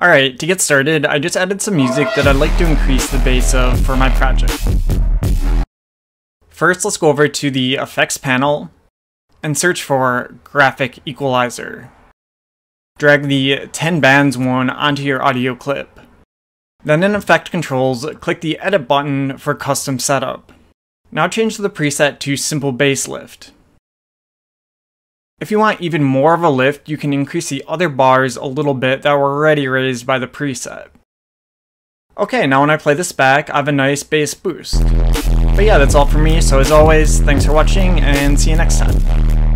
Alright, to get started, I just added some music that I'd like to increase the bass of for my project. First, let's go over to the Effects panel and search for Graphic Equalizer. Drag the 10 bands one onto your audio clip. Then in Effect Controls, click the Edit button for Custom Setup. Now change the preset to Simple Bass Lift. If you want even more of a lift, you can increase the other bars a little bit that were already raised by the preset. Okay, now when I play this back, I have a nice bass boost. But yeah, that's all for me, so as always, thanks for watching, and see you next time.